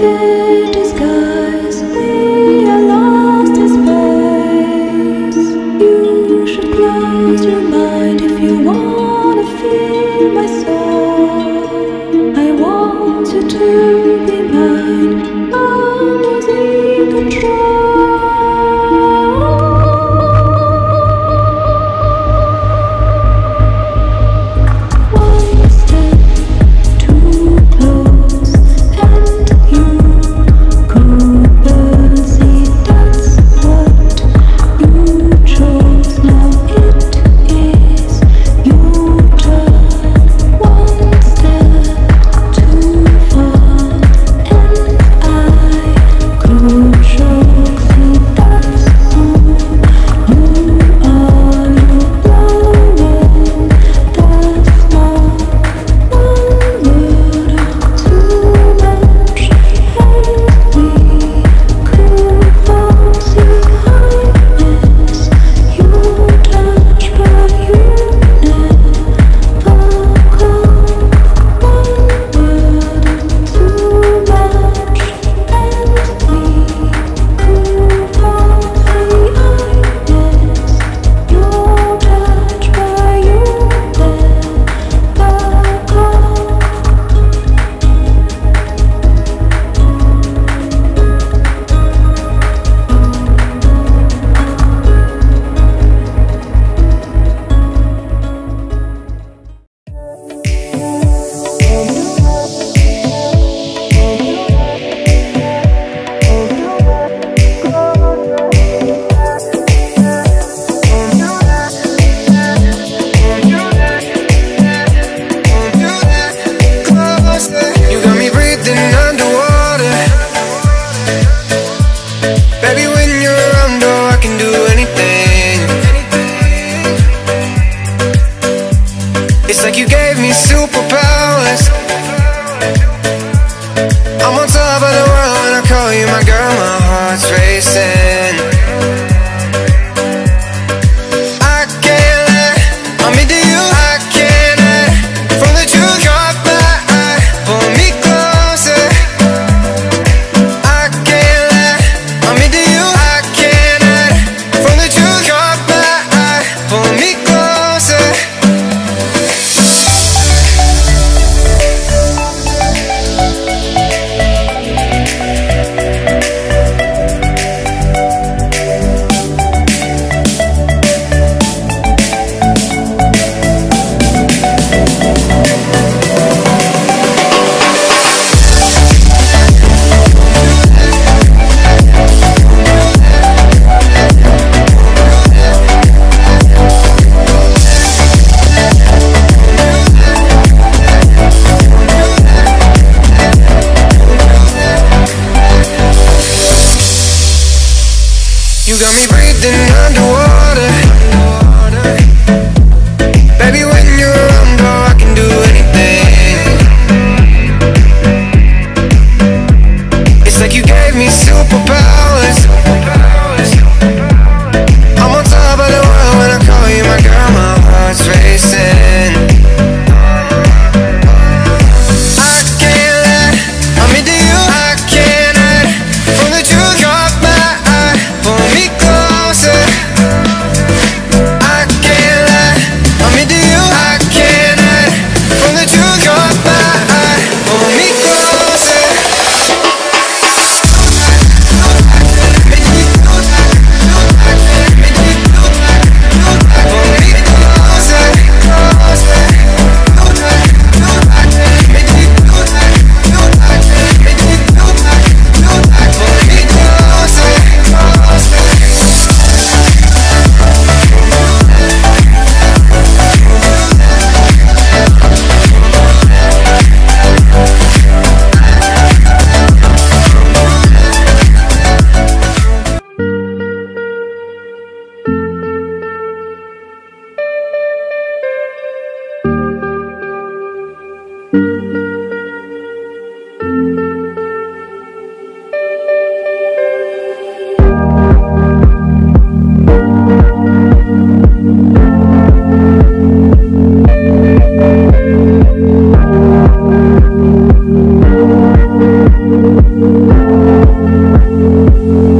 do. It's like you gave me superpowers. Thank you.